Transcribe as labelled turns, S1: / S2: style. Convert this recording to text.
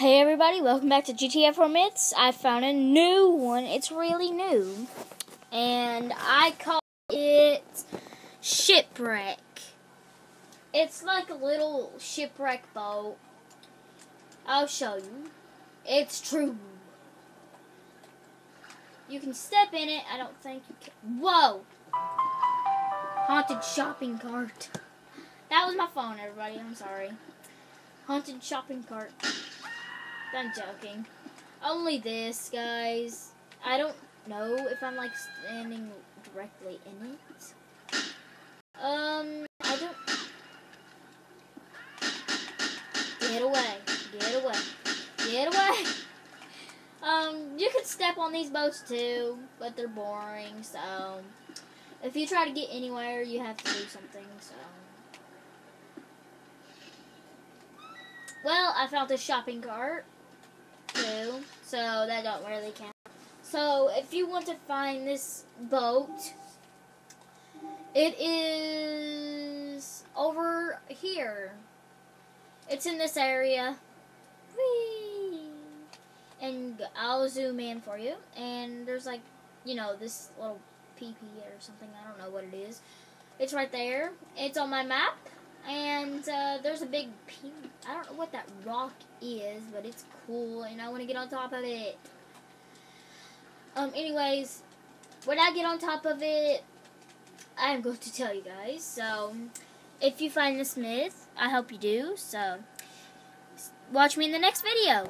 S1: Hey everybody, welcome back to GTA 4 Myths. I found a new one. It's really new. And I call it Shipwreck. It's like a little shipwreck boat. I'll show you. It's true. You can step in it. I don't think you can. Whoa! Haunted shopping cart. That was my phone, everybody. I'm sorry. Haunted shopping cart. I'm joking. Only this, guys. I don't know if I'm like standing directly in it. Um, I don't. Get away! Get away! Get away! Um, you can step on these boats too, but they're boring. So, if you try to get anywhere, you have to do something. So. Well, I found this shopping cart too, so that don't really count. So if you want to find this boat, it is over here. It's in this area. Whee! And I'll zoom in for you. And there's like, you know, this little PP or something. I don't know what it is. It's right there. It's on my map. And there's a big, I don't know what that rock is, but it's cool, and I want to get on top of it. Um, anyways, when I get on top of it, I am going to tell you guys. So, if you find this myth, I hope you do. So, watch me in the next video.